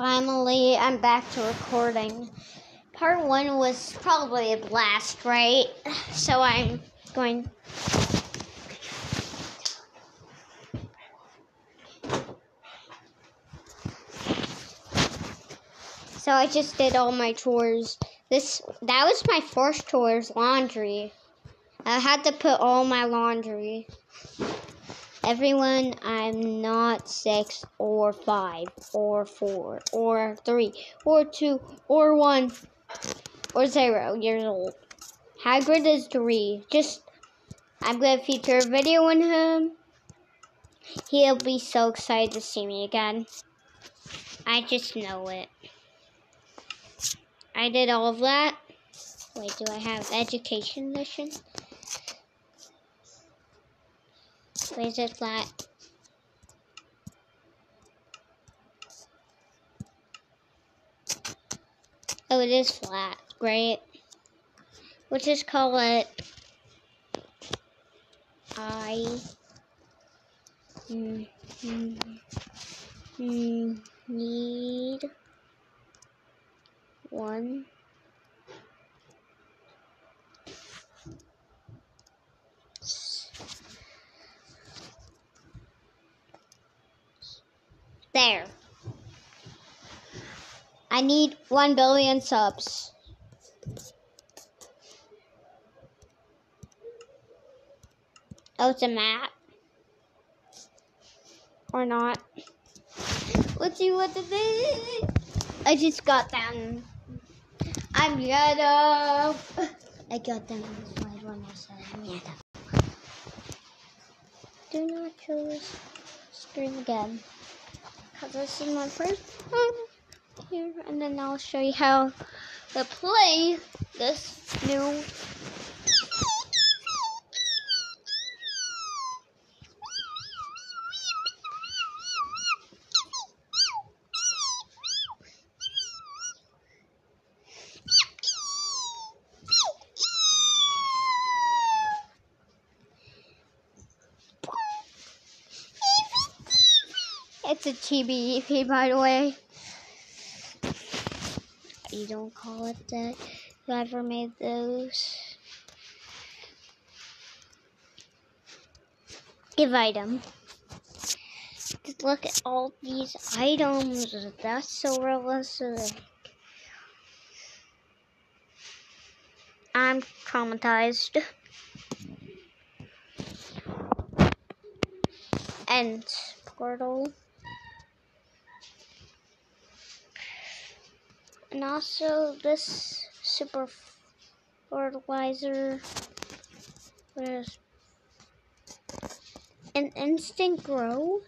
finally, I'm back to recording. Part one was probably a blast, right? So I'm going. So I just did all my chores. This that was my first chores, laundry. I had to put all my laundry. Everyone, I'm not six or five or four or three or two or one or zero years old. Hagrid is three. Just, I'm gonna feature a video on him. He'll be so excited to see me again. I just know it. I did all of that. Wait, do I have education mission? It flat? Oh, it is flat. Great. We'll just call it I mm, mm, mm, need one There. I need 1 billion subs. Oh, it's a map. Or not. Let's see what it is. I just got them. I'm ghetto. I got them I. Do not show this screen again because this is my first time here and then I'll show you how to play this new It's a TBEP, by the way. You don't call it that. Whoever made those. Give item. Just look at all these items. That's so realistic. I'm traumatized. And portal. And also this super fertilizer there's an instant grow.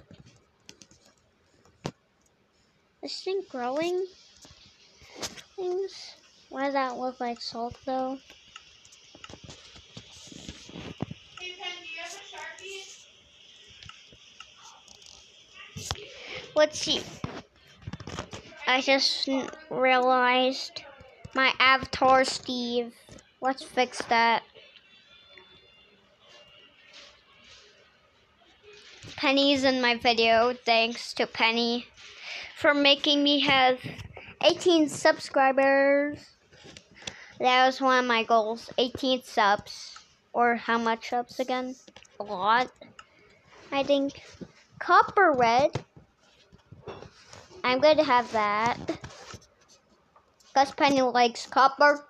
Instant growing things. Why does that look like salt though? Let's see. I just realized my avatar, Steve. Let's fix that. Penny's in my video. Thanks to Penny for making me have 18 subscribers. That was one of my goals. 18 subs. Or how much subs again? A lot. I think. Copper Red I'm going to have that. Gus Penny likes copper.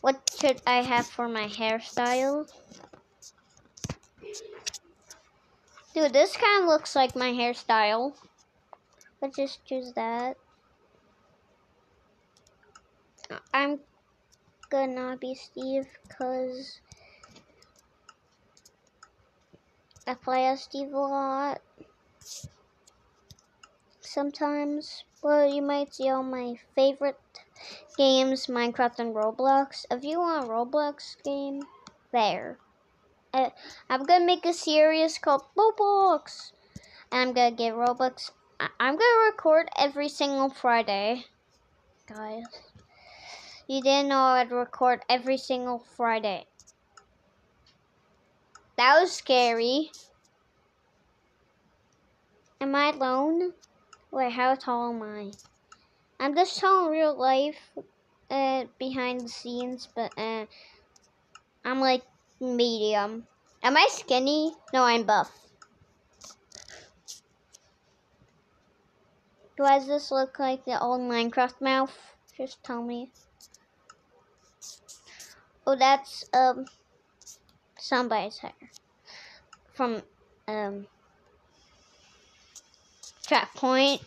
What should I have for my hairstyle? Dude, this kind of looks like my hairstyle. Let's just choose that. I'm gonna be Steve because I play as Steve a lot sometimes. Well, you might see all my favorite games, Minecraft and Roblox. If you want a Roblox game, there. Uh, I'm gonna make a series called Roblox. And I'm gonna get Roblox. I I'm gonna record every single Friday. Guys. You didn't know I'd record every single Friday. That was scary. Am I alone? Wait, how tall am I? I'm this tall in real life, uh, behind the scenes, but uh, I'm like medium. Am I skinny? No, I'm buff. Does this look like the old Minecraft mouth? Just tell me. Oh, that's um somebody's hair from um Trap Point.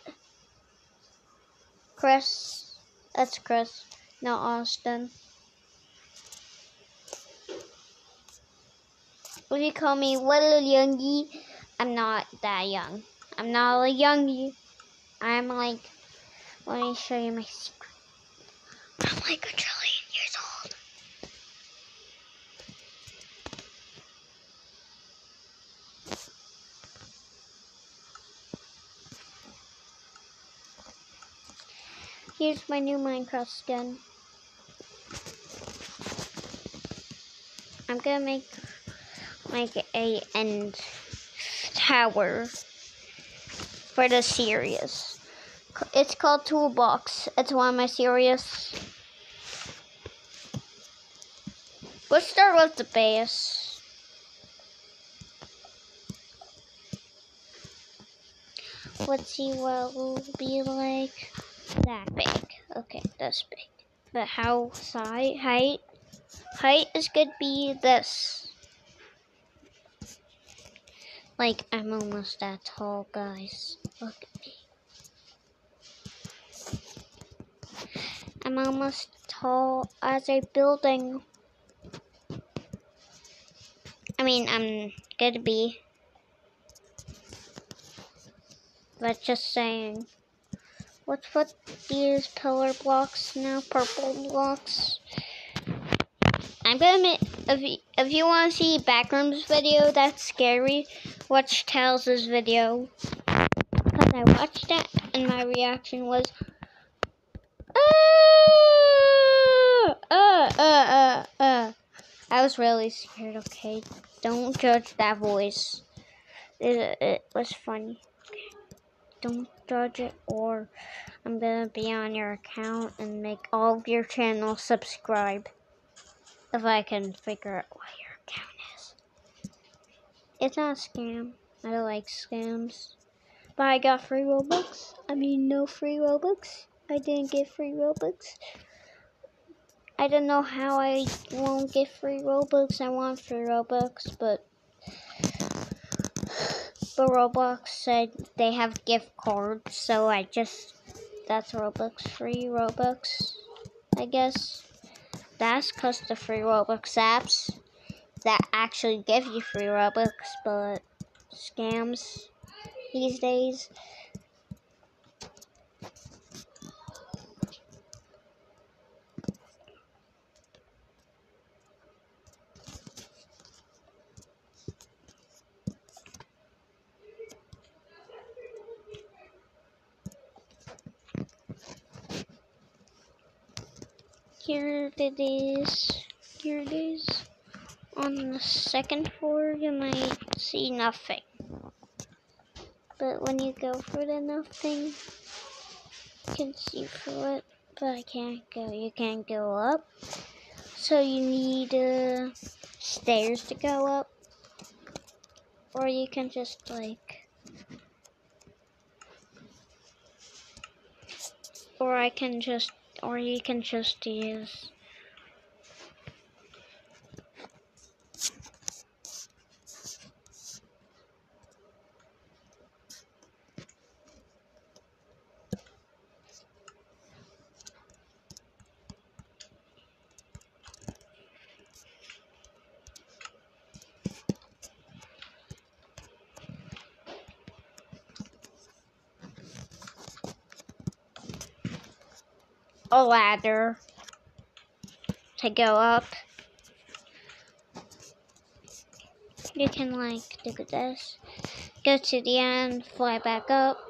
Chris. That's Chris. No, Austin. Would you call me little youngie? I'm not that young. I'm not a youngie. I'm like, let me show you my secret. I'm like a Here's my new Minecraft skin. I'm gonna make like a end tower for the series. It's called Toolbox. It's one of my series. Let's start with the base. Let's see what it will be like that big. Okay, that's big. But how size height? Height is gonna be this. Like I'm almost that tall, guys. Look at me. I'm almost tall as a building. I mean, I'm gonna be. But just saying. Let's put these pillar blocks now, purple blocks. I'm gonna make, if you, if you want to see Backrooms video that's scary, watch Tails' video. Because I watched it and my reaction was, uh, uh, uh, uh, uh. I was really scared, okay? Don't judge that voice. It, it was funny. Don't judge it or I'm gonna be on your account and make all of your channels subscribe. If I can figure out what your account is. It's not a scam. I don't like scams. But I got free Robux. I mean, no free Robux. I didn't get free Robux. I don't know how I won't get free Robux. I want free Robux, but but Roblox said they have gift cards, so I just that's Robux free Robux, I guess. That's because the free Robux apps that actually give you free Robux, but scams these days. Here it is. Here it is. On the second floor, you might see nothing. But when you go for the nothing, you can see through it. But I can't go. You can't go up. So you need uh, stairs to go up. Or you can just like... Or I can just or you can just use a ladder to go up. You can like do this, go to the end, fly back up.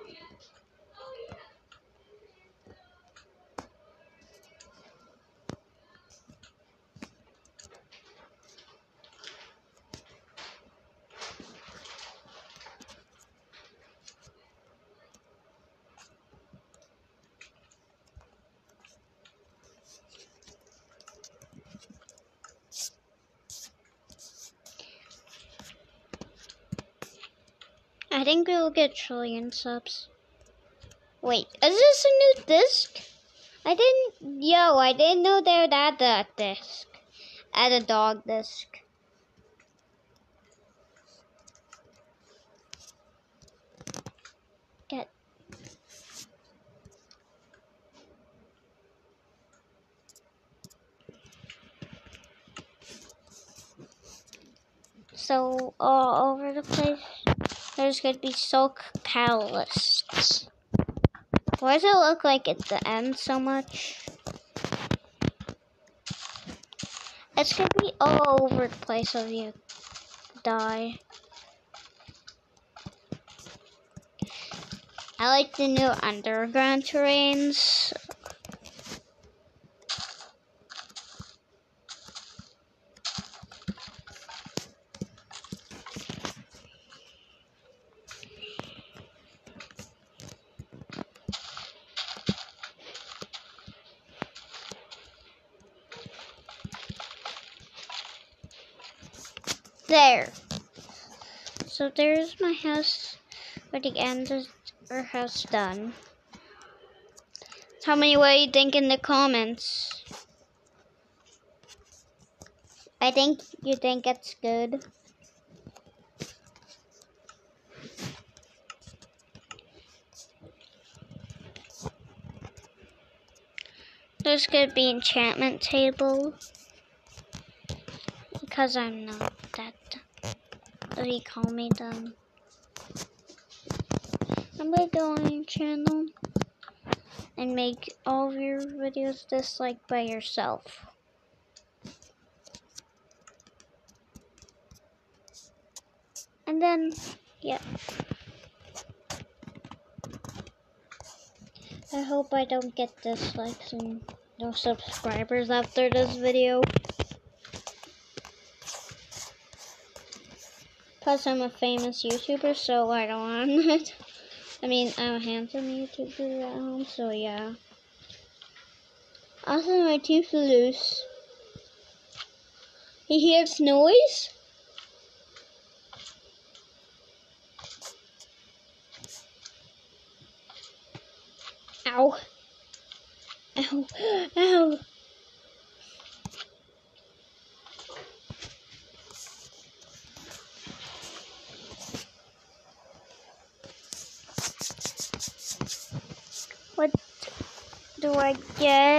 I think we'll get trillion subs. Wait, is this a new disc? I didn't, yo, I didn't know they would add that disc. Add a dog disc. Get. So, all over the place, there's going to be Sculk Catalysts. Why does it look like at the end so much? It's gonna be all over the place if you die. I like the new underground terrains. There. So there's my house where the end of our house done. Tell me what you think in the comments. I think you think it's good. There's gonna be enchantment table because I'm not he call me dumb. I'm gonna go on your channel and make all of your videos just like by yourself. And then, yeah. I hope I don't get dislikes and no subscribers after this video. Plus, I'm a famous YouTuber, so I don't want it. I mean, I'm a handsome YouTuber at home, so yeah. Also, my teeth are loose. He hears noise? Ow. Ow. Ow. What do I get?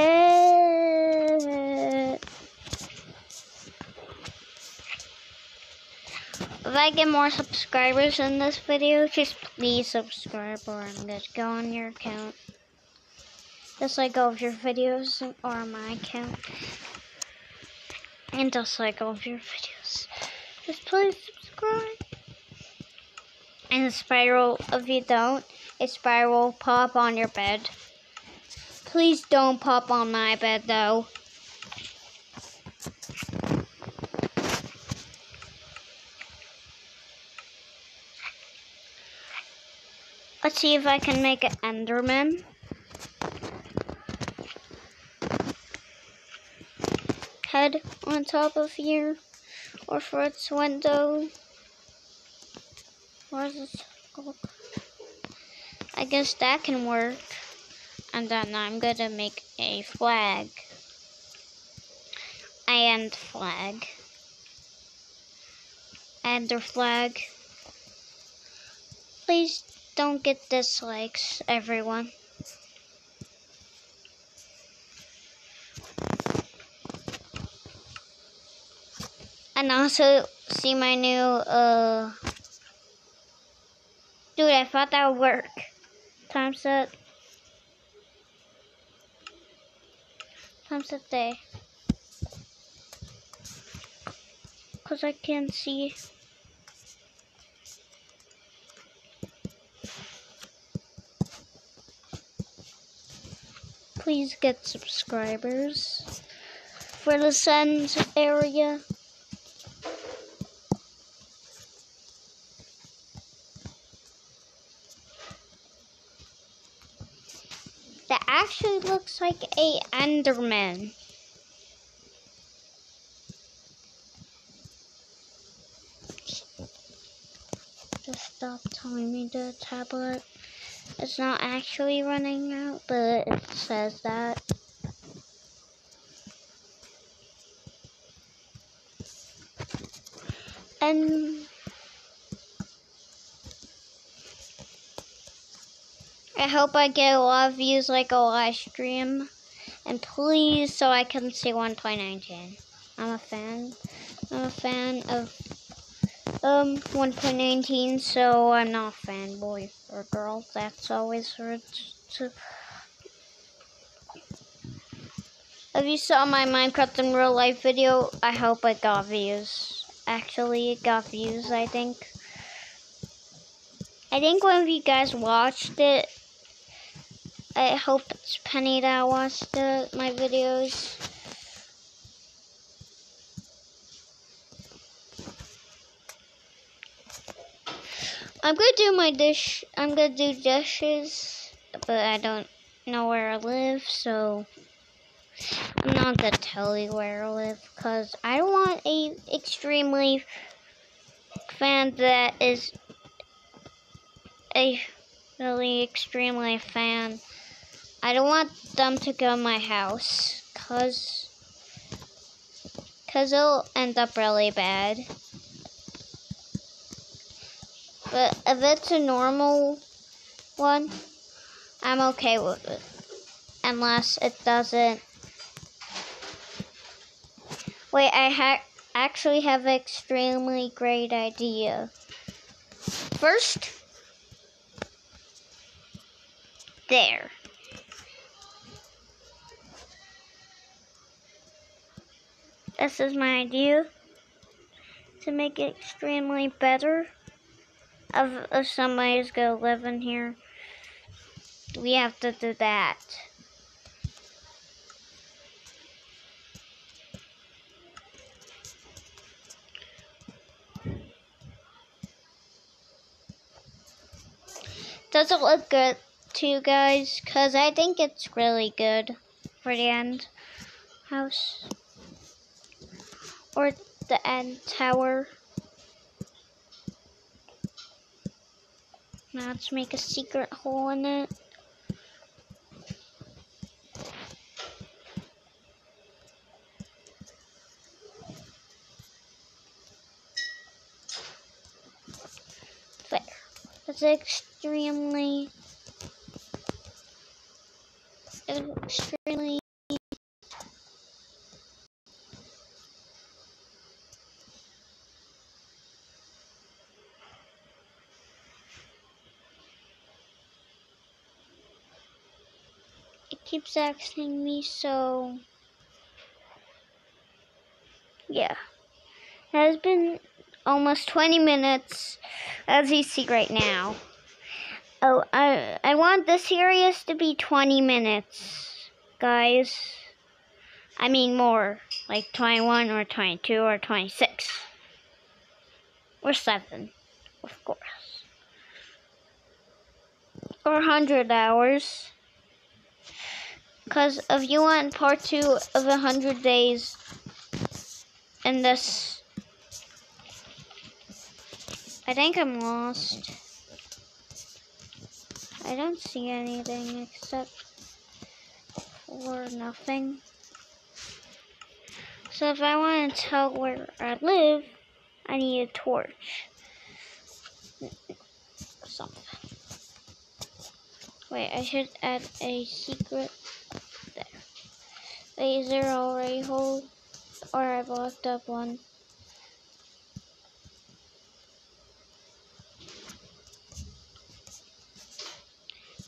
If I get more subscribers in this video, just please subscribe or I'm gonna go on your account. Just like all of your videos or my account. And just like all of your videos. Just please subscribe. And the spiral, if you don't, a spiral pop on your bed. Please don't pop on my bed though. Let's see if I can make an Enderman. Head on top of here, or for its window. Where's this? I guess that can work. And then I'm gonna make a flag. And flag. And the flag. Please don't get dislikes, everyone. And also see my new, uh, dude, I thought that would work time set. Time set day. Because I can't see. Please get subscribers for the Sens area. that actually looks like a Enderman. Just stop telling me the tablet it's not actually running out, but it says that. And I hope I get a lot of views like a live stream. And please, so I can see 1.19. I'm a fan. I'm a fan of um 1.19, so I'm not a fanboy or girl. That's always to. If you saw my Minecraft in real life video, I hope it got views. Actually, it got views, I think. I think one of you guys watched it. I hope it's Penny that watched it, my videos. I'm gonna do my dish. I'm gonna do dishes, but I don't know where I live, so I'm not gonna tell you where I live because I don't want a extremely fan that is a really extremely fan. I don't want them to go my house because cause it'll end up really bad. But if it's a normal one, I'm okay with it. Unless it doesn't. Wait, I ha actually have an extremely great idea. First, there. This is my idea to make it extremely better of if somebody's gonna live in here, we have to do that. Does it look good to you guys? Because I think it's really good for the end house. Or the end tower. Now let's make a secret hole in it. That's extremely, extremely keeps asking me, so yeah. It has been almost 20 minutes, as you see right now. Oh, I, I want the series to be 20 minutes, guys. I mean more, like 21 or 22 or 26. Or 7, of course. Or 100 hours. Because if you want part two of a hundred days in this, I think I'm lost. I don't see anything except for nothing. So if I want to tell where I live, I need a torch. Something. Wait, I should add a secret There already hole? Or I blocked up one.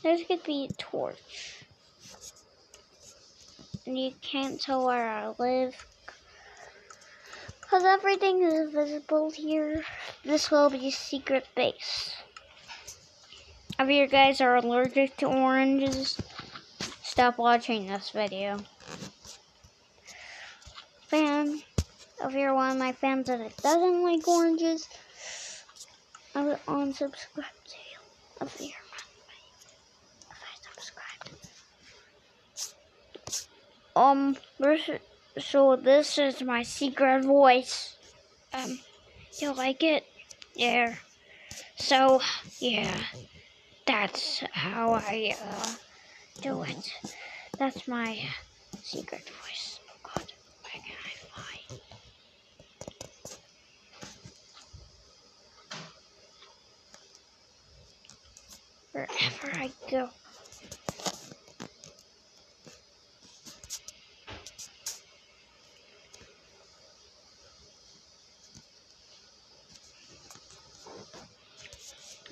There's gonna be a torch. And you can't tell where I live. Because everything is visible here. This will be a secret base. If you guys are allergic to oranges, stop watching this video fan, if you're one of my fans that doesn't like oranges, I would unsubscribe to you. If you're if I subscribe. Um, so this is my secret voice. Um, you like it? Yeah. So, yeah, that's how I uh, do it. That's my secret voice. Oh god, where can I fly? Wherever I go.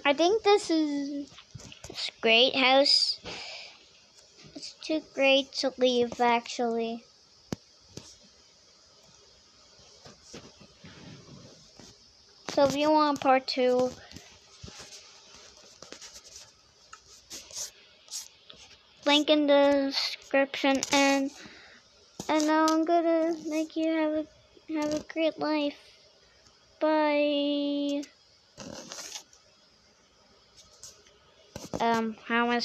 I think this is this great house. It's too great to leave, actually. So if you want part two, link in the description, and and now I'm gonna make you have a have a great life. Bye. Um, how am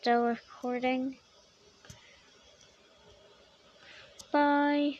still recording? Bye.